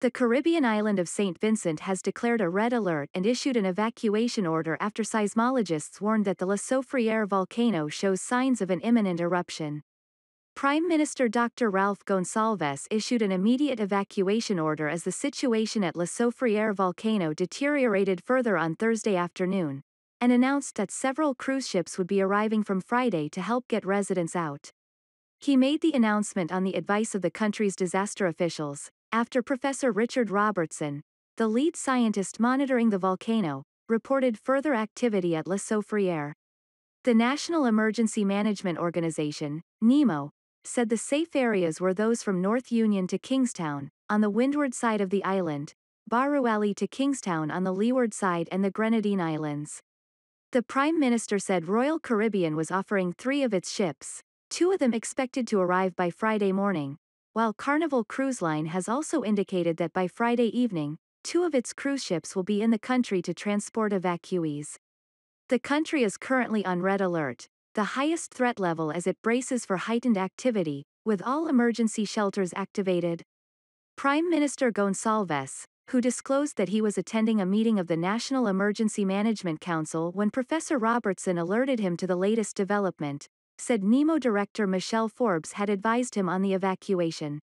The Caribbean island of St. Vincent has declared a red alert and issued an evacuation order after seismologists warned that the La Soufriere volcano shows signs of an imminent eruption. Prime Minister Dr. Ralph Gonsalves issued an immediate evacuation order as the situation at La Soufriere volcano deteriorated further on Thursday afternoon, and announced that several cruise ships would be arriving from Friday to help get residents out. He made the announcement on the advice of the country's disaster officials, after Professor Richard Robertson, the lead scientist monitoring the volcano, reported further activity at La Soufriere. The National Emergency Management Organization, NEMO, said the safe areas were those from North Union to Kingstown, on the windward side of the island, Barouallie to Kingstown on the leeward side and the Grenadine Islands. The Prime Minister said Royal Caribbean was offering three of its ships, two of them expected to arrive by Friday morning, while Carnival Cruise Line has also indicated that by Friday evening, two of its cruise ships will be in the country to transport evacuees. The country is currently on red alert, the highest threat level as it braces for heightened activity, with all emergency shelters activated. Prime Minister Gonsalves, who disclosed that he was attending a meeting of the National Emergency Management Council when Professor Robertson alerted him to the latest development, said NEMO director Michelle Forbes had advised him on the evacuation.